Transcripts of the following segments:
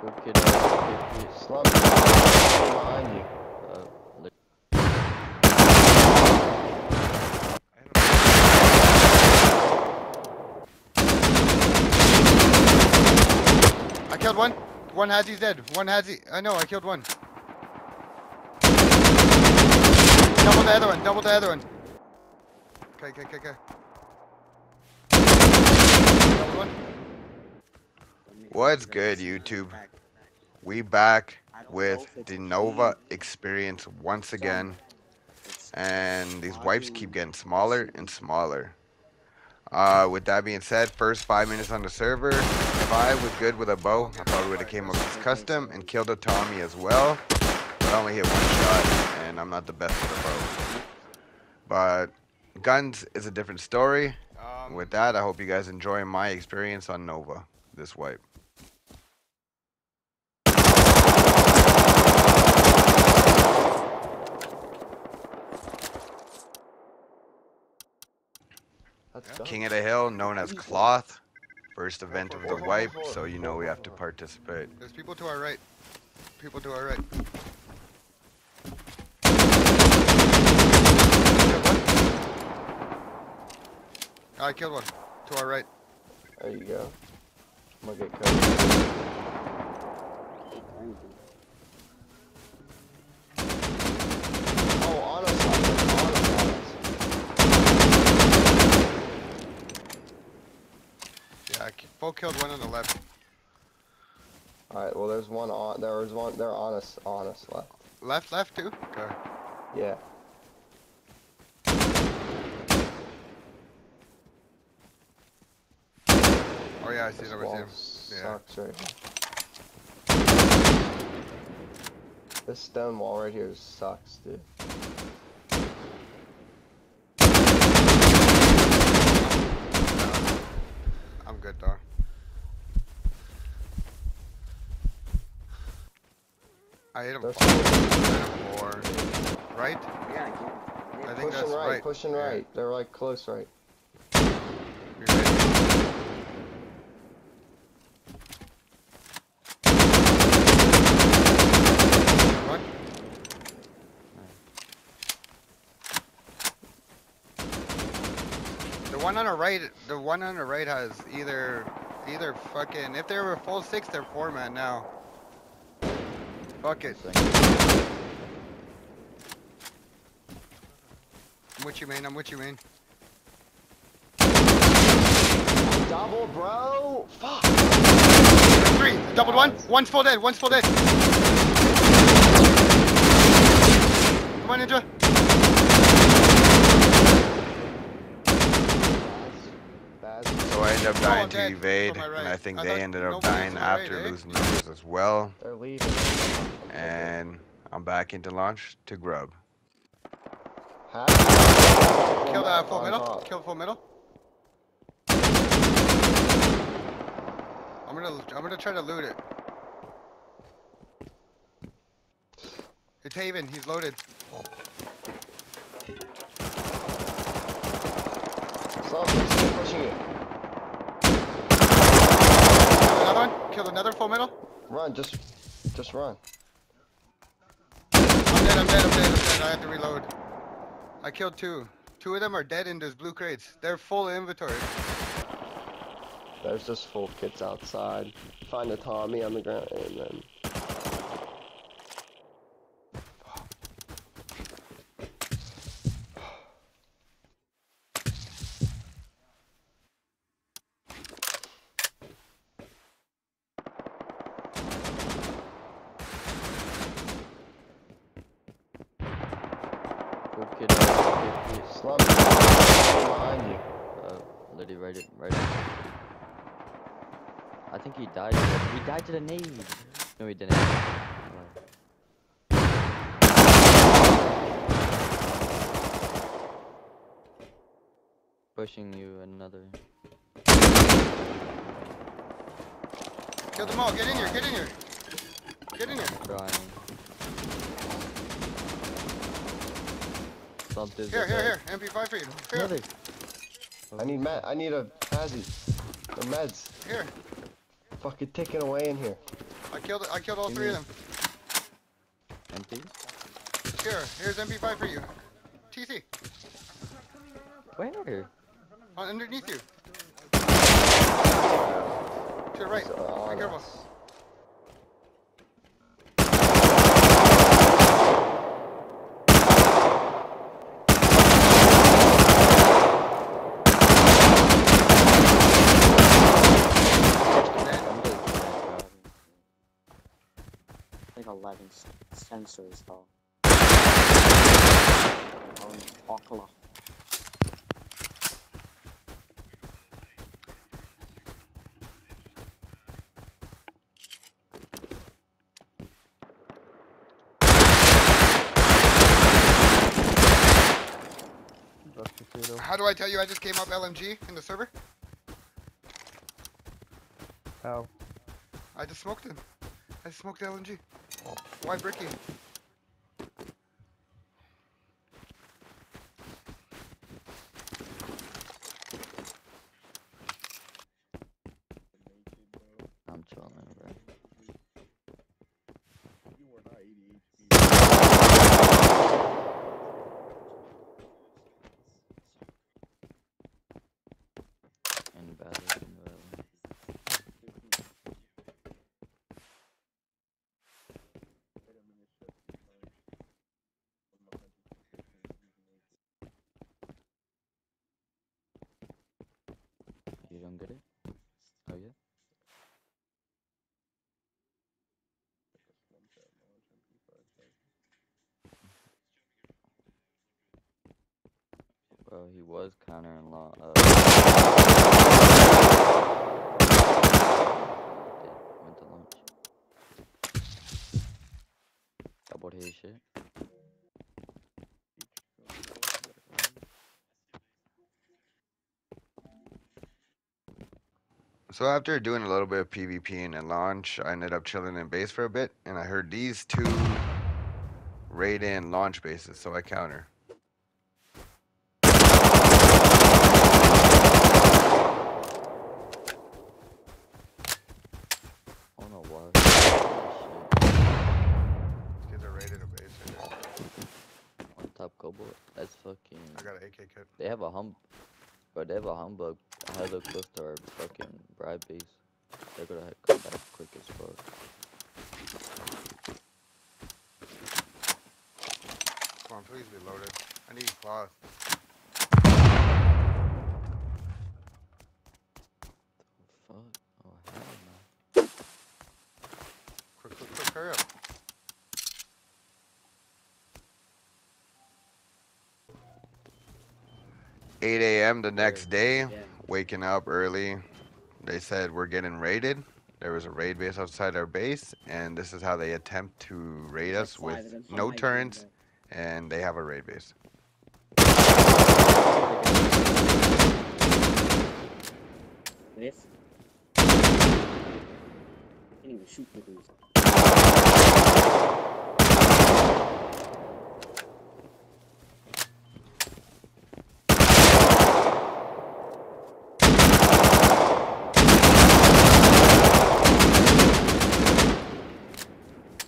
Cool kid. Kid, kid, Slump behind you. uh, I killed one. One Hazi's dead. One Hazi. I know, I killed one. Double the other one. Double the other one. Okay, okay, okay, okay. What's good, YouTube? We back with the Nova experience once again, and these wipes keep getting smaller and smaller. Uh, with that being said, first five minutes on the server, if I was good with a bow, I probably would have came up with custom and killed a Tommy as well. But I only hit one shot, and I'm not the best with a bow. But guns is a different story. Um, With that, I hope you guys enjoy my experience on Nova this wipe. King of the Hill, known as Cloth. First event of the wipe, so you know we have to participate. there's people to our right. People to our right. I killed one. To our right. There you go. I'm gonna get covered. Oh, on us, on us, on us, on us. Yeah, I ki- Bo killed one on the left. Alright, well there's one on there was one they're on us on us left. Left, left too? Okay. Yeah. Oh yeah, I see them. See wall. Yeah. sucks right here. This stone wall right here sucks, dude. I'm good though. I hit him There's four. I hit him four. Right? I think pushing that's right, right. pushing Yeah. right. They're like close right. You ready? What? The one on the right, the one on the right has either, either fucking. If they were full six, they're four man now. Fuck it. I'm with you, man. I'm with you, man. Double, bro! Fuck! Three. Doubled one. One's full dead. One's full dead. Come on, Ninja. So I ended up Oh, dying I'm to dead. evade, To my and. I think I they ended up dying to my right, after eh? losing numbers as well. they're leaving. And I'm back into launch to grub. Kill that full middle. top. Kill full middle. I'm gonna, I'm gonna try to loot it. It's Haven. He's loaded. Stop, pushing it. Killed another one. Killed another full middle. Run, just, just run. I'm dead. I'm dead. I'm dead. I'm dead. I have to reload. I killed two. Two of them are dead in those blue crates. They're full inventory. There's just full kits outside. Find a Tommy on the ground and then. cool kid. Uh, kid, kid, Slump behind you. uh, literally right it, right. it. I think he died. To the, he died to the nade. No, he didn't. Pushing you another. Kill them all. Get in here. Get in here. Get in here. Trying. Something. Here, here, here. MP5 for you. Here. Another. I need med. I need a Hazzy. The meds. Here. Fucking ticking away in here. I killed I killed all Give three of them. Empty? Here, here's MP5 for you. TC, Where? on underneath you. To your right. He's Be on careful. us. Dead. I'm just bad, I think 11 s- sensors though. How do I tell you I just came up LMG in the server? How? I just smoked him. I just smoked LMG. Why Bricky? I'm chilling, bro. Invalid, invalid. You don't get it? Oh yeah? Well, he was countering law. Uh, did, went to lunch. His shit. So after doing a little bit of PvP in and launch, I ended up chilling in base for a bit, and I heard these two raid in launch bases, so I counter. Oh no, what? Shit. These kids are raiding a base right there. On top Cobalt. That's fucking. I got an AK kit. They have a hum. But they have a humbug hella close to our fucking bride base. They're gonna have come back quick as fuck. Come on, please be loaded. I need cloth. Fuck. Oh hell no. Quick, quick, quick, hurry up. Eight a.m. the next day, waking up early. They said we're getting raided. There was a raid base outside our base, and this is how they attempt to raid us with oh no Oh my turrets, and they have a raid base. This. Can't even shoot the dudes.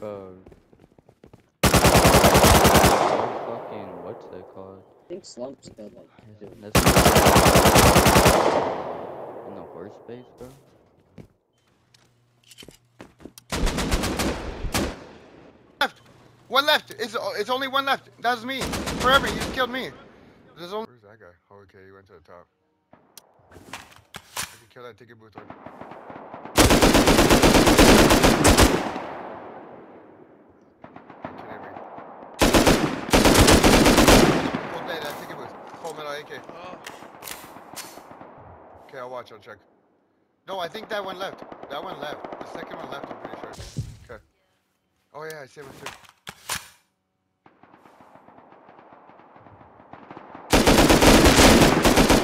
Bro. fucking what's that called? I think slumps killed like Is it two. this in the horse base, bro? Left. One left. It's it's only one left. That's me. Forever. You just killed me. There's only. Where's that guy? Oh, okay, he went to the top. I can kill that ticket booth one. Are you kidding me? Full day, that ticket metal AK. Okay, I'll watch. I'll check. No, I think that one left. That one left. The second one left. I'm pretty sure. Okay. Oh yeah, I see one too.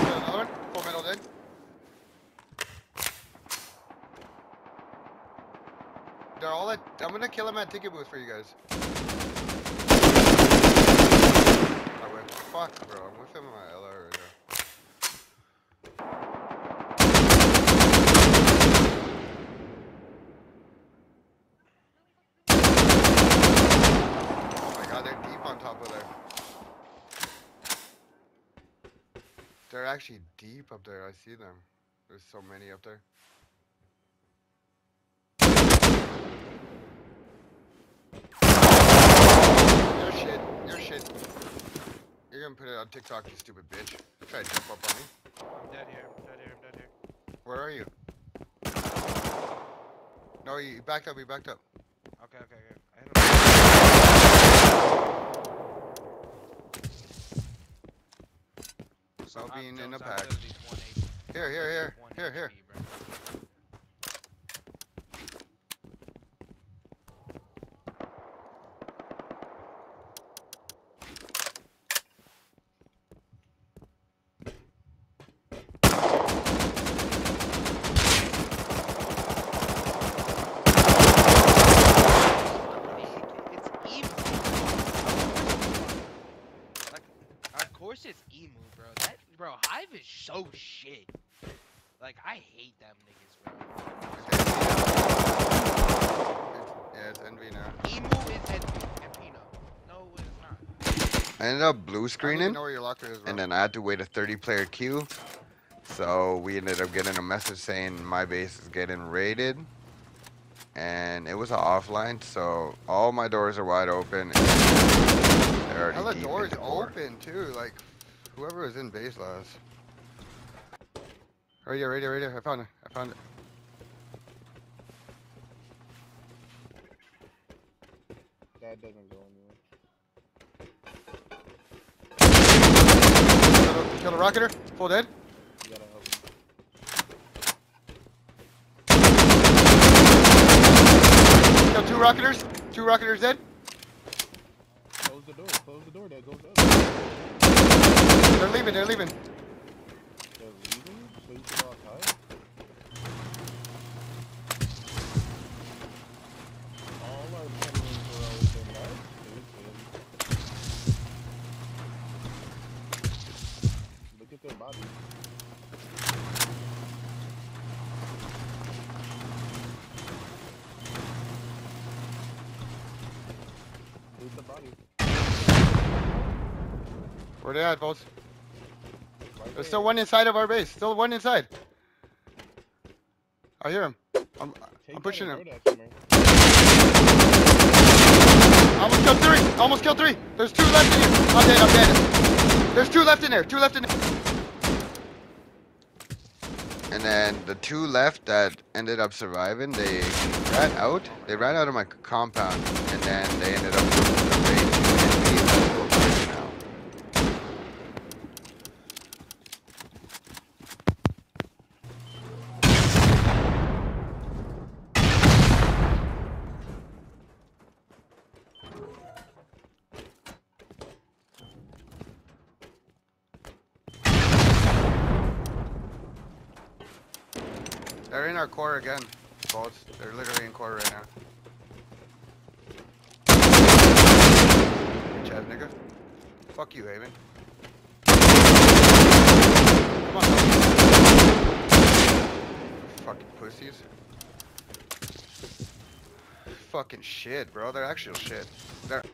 Another one. Full metal dead. They're all at. I'm gonna kill him at ticket booth for you guys. I went. Fuck, bro. I'm with him in my LR right now. They're actually deep up there. I see them. There's so many up there. Your shit. Your shit. You're gonna put it on TikTok, you stupid bitch. Try to jump up on me. I'm dead here. I'm dead here. I'm dead here. Where are you? No, you backed up. You backed up. Okay, okay, okay. I hit him. Being in I'm pack. Here, here, here, here, here. HP, bro. It's emu. Like, of course it's emu, bro. That bro, Hive is so shit. Like I hate them niggas, bro. Yeah, it's envy now. Emu is and, and Pino. No, it is not. I ended up blue I don't even screening, know where your locker is, and then I had to wait a 30 player queue. So we ended up getting a message saying my base is getting raided. And it was offline, so all my doors are wide open. and they're already Hella doors open too. Like whoever was in base last. Right here, right here, right here. I found it. I found it. That doesn't go Kill the, rocketer. Full dead. You gotta help him. Kill two rocketers. Two rocketers dead. Close the door. Close the door. That goes up. They're leaving. They're leaving. They're leaving, so you can walk high. Where they at, folks? There's still one inside of our base. Still one inside. I hear him. I'm, I'm pushing him. and throw that somewhere. Almost killed three. Almost killed three. There's two left in here. I'm dead. I'm dead. There's two left in there. Two left in there. And then the two left that ended up surviving, they ran out. They ran out of my compound, and then they ended up with the raid to enemy. That's what we're doing now. They're in our core again, folks. They're literally in core right now. Chad, nigga. Fuck you, Haven. Come on. Fucking pussies. Fucking shit, bro. They're actual shit. They're.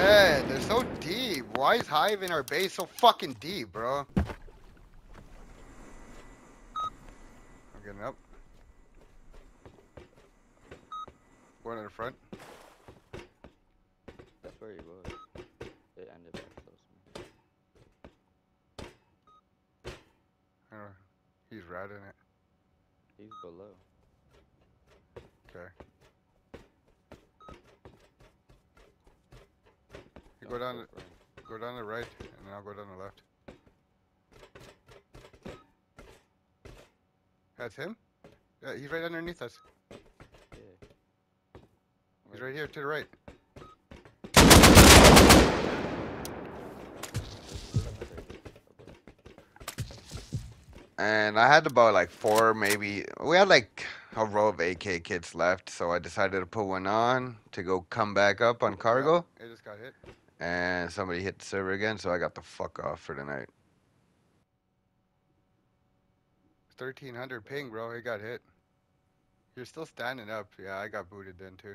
Yeah, they're so deep. Why in our base so fucking deep, bro? I'm getting up. One in the front. That's where he was. It ended up close to me. I. He's riding it. He's below. Okay. You go down, go the, for him. Go down the right, and then I'll go down the left. That's him? Yeah, he's right underneath us. Yeah. He's right here to the right. where's the other above? And I had about like four, maybe. We had like a row of AK kits left, so I decided to put one on to go come back up on cargo and somebody hit the server again, so I got the fuck off for tonight. 1300 ping, bro. He got hit. You're still standing up. Yeah, I got booted then, too.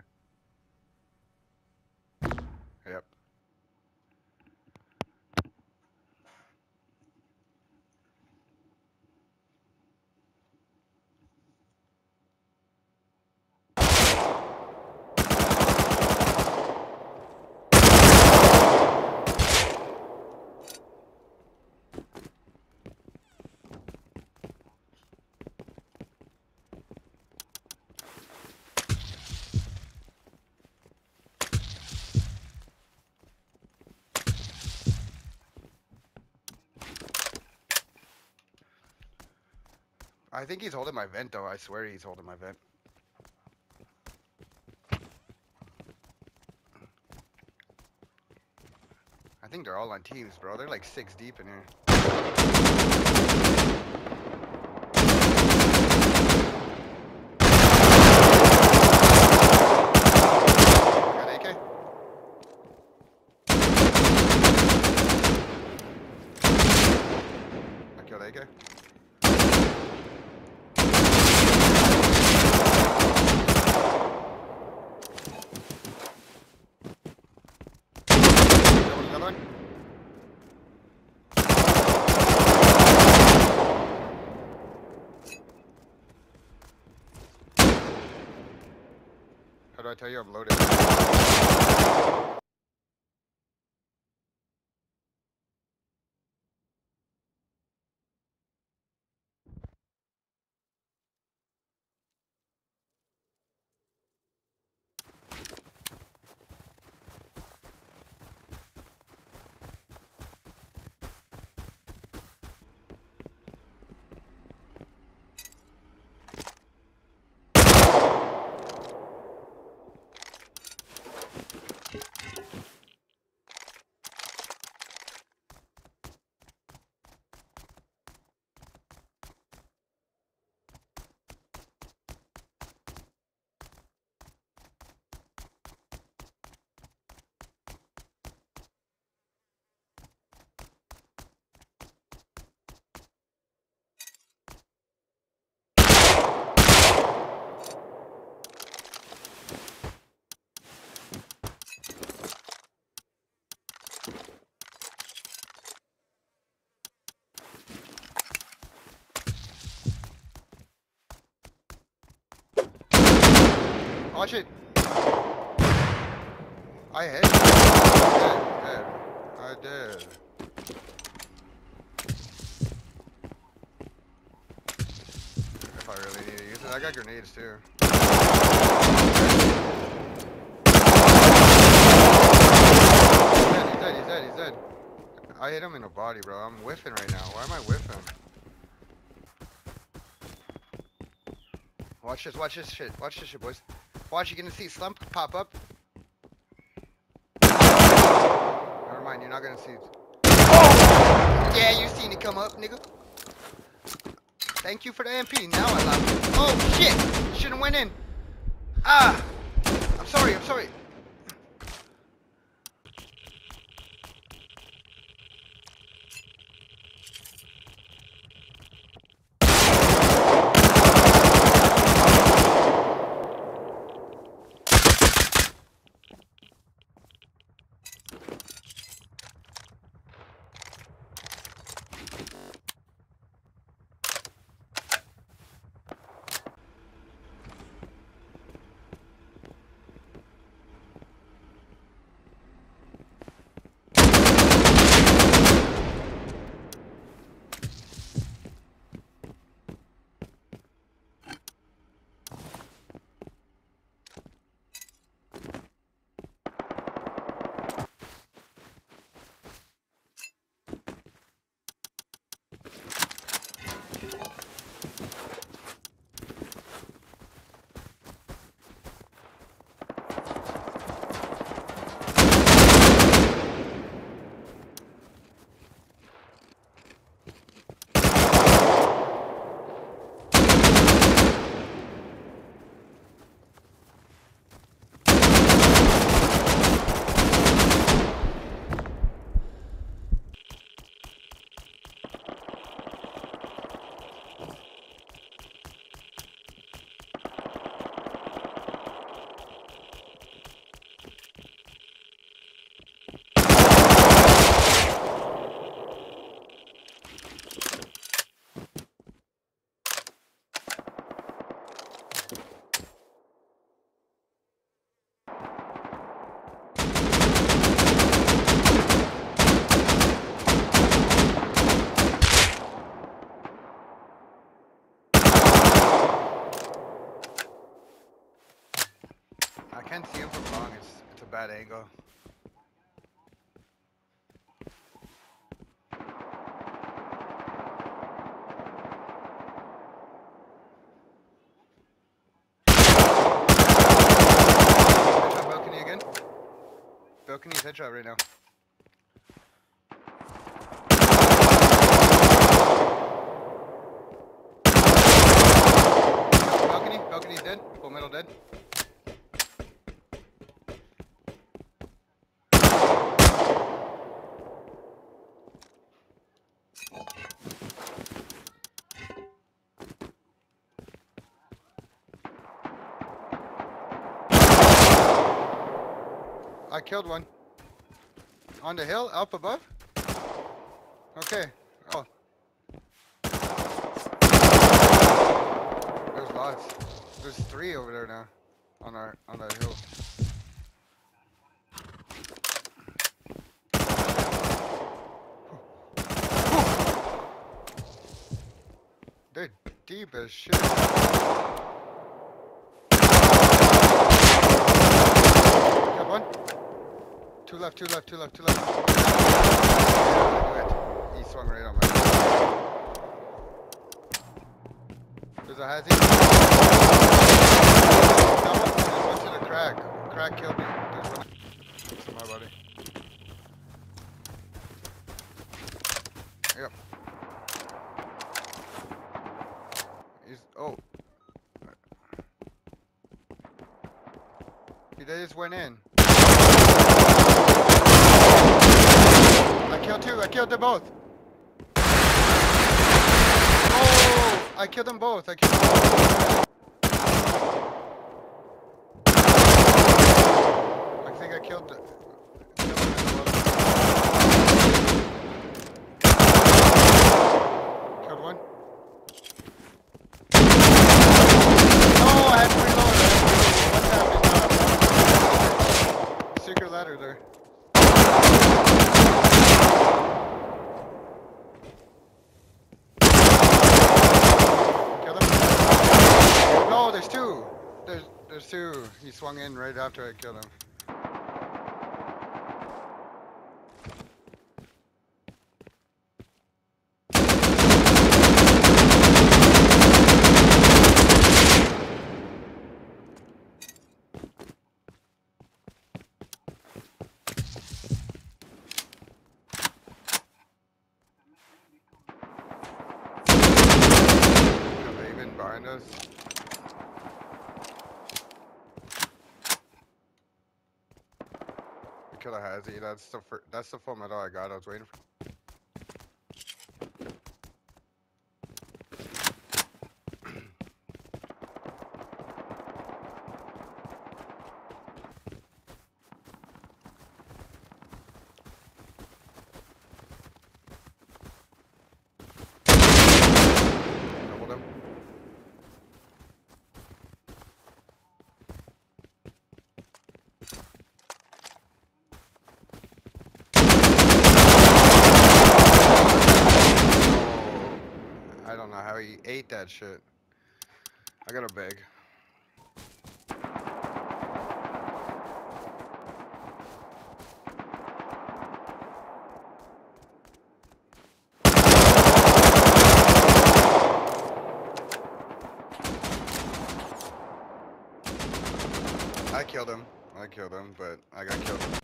I think he's holding my vent though. I swear he's holding my vent. I think they're all on teams, bro. They're like six deep in here. Got AK? I AK. Another one? How do I tell you I'm loaded? Watch it. I hit. I did. If I really need to use it, I got grenades too. He's dead, he's dead. I hit him in the body, bro. I'm whiffing right now. Why am I whiffing? Watch this, watch this shit. Watch this shit, boys. Watch, you're gonna see slump pop up. Not gonna see it. Yeah, you seen it come up, nigga. Thank you for the MP. Now I lost it. Oh shit! Shouldn't went in. Ah! I'm sorry, I'm sorry. Can't see him from long. It's it's a bad angle. Balcony again. Balcony's headshot right now. Balcony, balcony's dead. Full metal dead. I killed one. On the hill, up above? Okay. Oh. There's lots. There's three over there now. On our on that hill. They're deep as shit. Got one. Two left, two left, two left, two left. He swung right on my. There's a hazy. Got one. To the crack. Crack killed me. There's one. To my body. Yep. He's oh. He just went in. I killed. Them both. Oh! I killed them both. I killed them both. I think I killed the. killed them as well. Killed one. Oh, I had to reload. I had to reload. What's happening? Uh, Secret ladder there. Kill him? No, there's two. There's two. He swung in right after I killed him. Behind us? Killer Hazy, that's the fir- that's the full medal I got. I was waiting for. Doubled him. Oh, I don't know how that shit. I got a bag. I killed him. I killed him, but I got killed.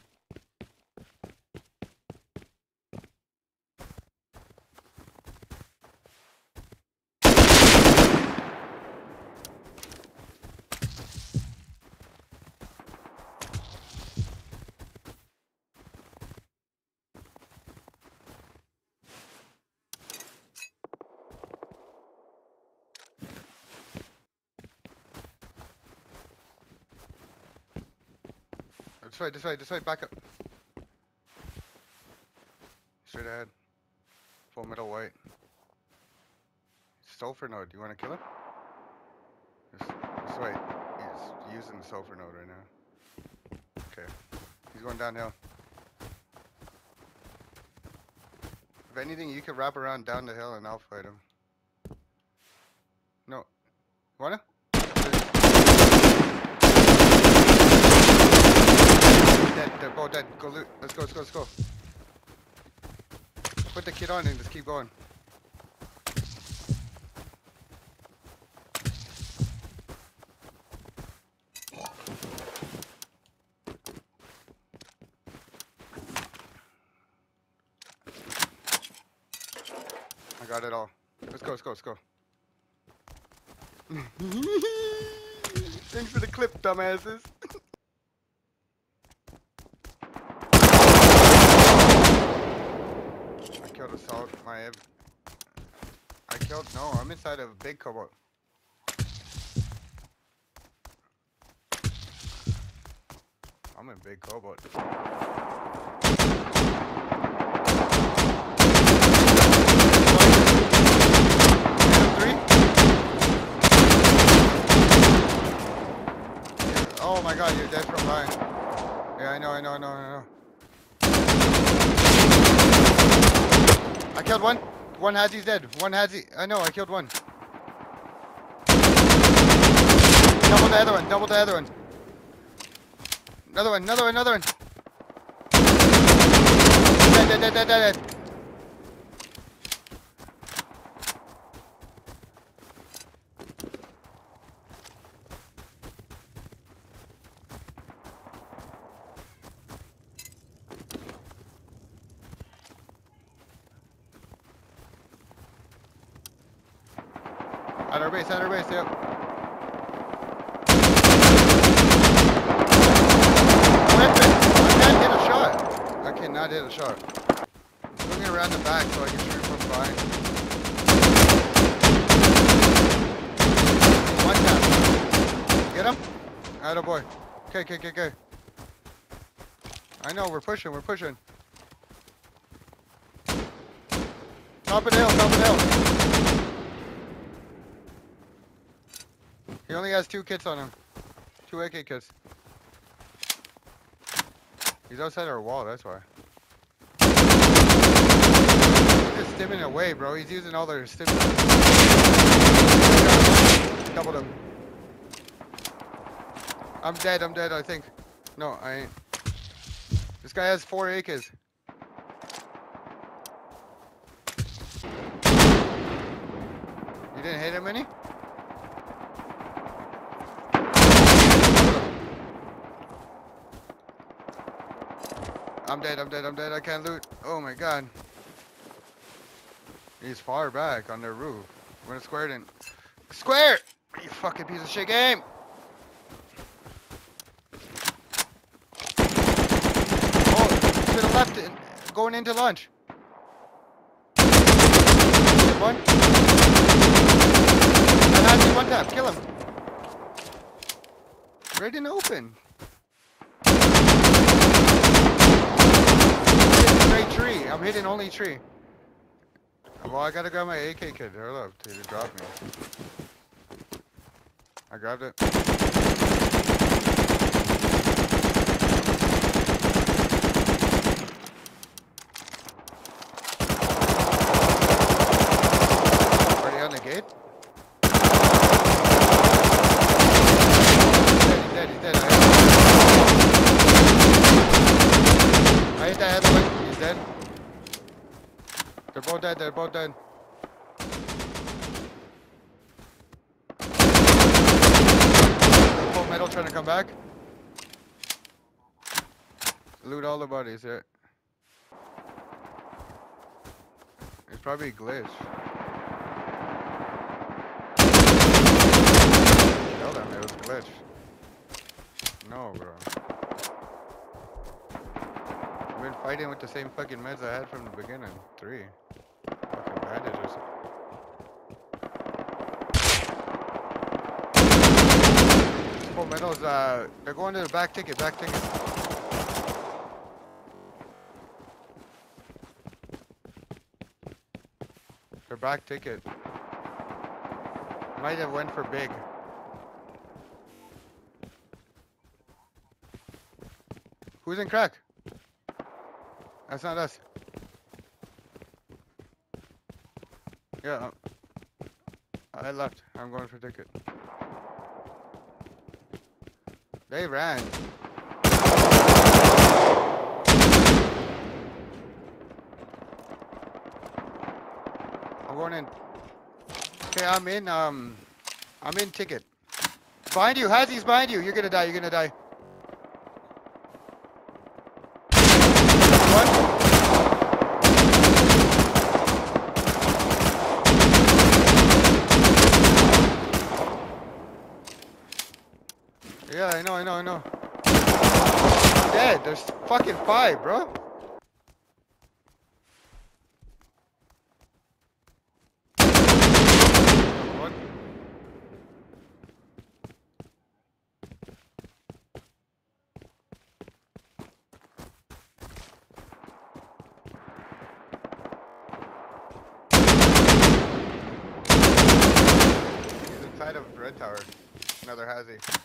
This way, this way, this way, back up. Straight ahead. Full metal white. Sulfur node, do you want to kill him? This, this way. He's using the sulfur node right now. Okay. He's going downhill. If anything, you could wrap around down the hill and I'll fight him. No. Wanna? There's- boat dead. Go loot. Let's go, let's go, let's go. Put the kid on and just keep going. I got it all. Let's go, let's go, let's go. Thanks for the clip, dumbasses. I killed assault. My. I killed. No, I'm inside of a big cobalt. I'm in big cobalt. Oh my god, you're dead from behind. Yeah, I know, I know, I know, I know. I killed one. One Hazi's dead. One Hazi. I uh, know, I killed one. Double the other one, double the other one. Another one, another one, another one. Dead, dead, dead, dead, dead, dead. At our base, at our base, yep. Flip it. I can't hit a shot. I cannot hit a shot. Swing it around the back so I can shoot from behind. One tap. Get him? Atta boy. Okay, okay, okay, okay. I know, we're pushing, we're pushing. Top of the hill, top of the hill. He only has two kits on him. Two AK kits. He's outside our wall, that's why. He's just stimming away, bro. He's using all their stim. Doubled him. I'm dead, I'm dead, I think. No, I ain't. This guy has four AKs. You didn't hit him any? I'm dead, I'm dead, I'm dead, I can't loot. Oh my god. He's far back on their roof. We're gonna square it in. Square! You fucking piece of shit game! Oh, to the left, in- going into lunch. One. You one tap, kill him. Right in open. Straight tree. I'm hitting only tree. Well, I gotta grab my AK kit. Hold up, till you drop me. I grabbed it. Already on the gate? He's dead, he's dead, he's dead. I hit, I hit that other one. He's dead. They're both dead, they're both dead. Full metal trying to come back. Loot all the bodies, yeah. It's probably a glitch. Tell them it was glitch. No, bro. I've been fighting with the same fucking meds I had from the beginning. Three. Full metals, uh, they're going to the back ticket, back ticket. Their back ticket. Might have went for big. Who's in crack? That's not us. Yeah. I left. I'm going for ticket. They ran. I'm going in. Okay, I'm in, um, I'm in ticket. Behind you, Hazzy's behind you. You're gonna die, you're gonna die. I know, I know. I'm dead. There's fucking five, bro. inside of Red Tower. Another hazy.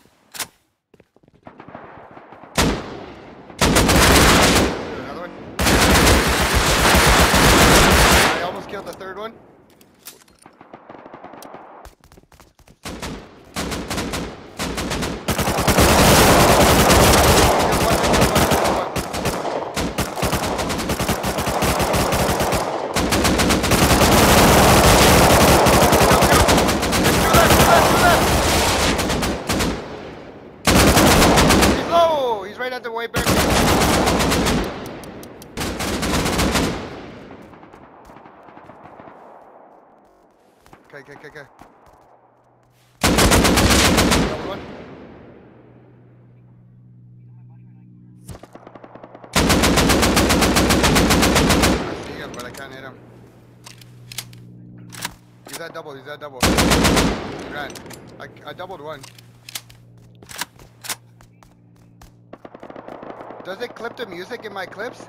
clips?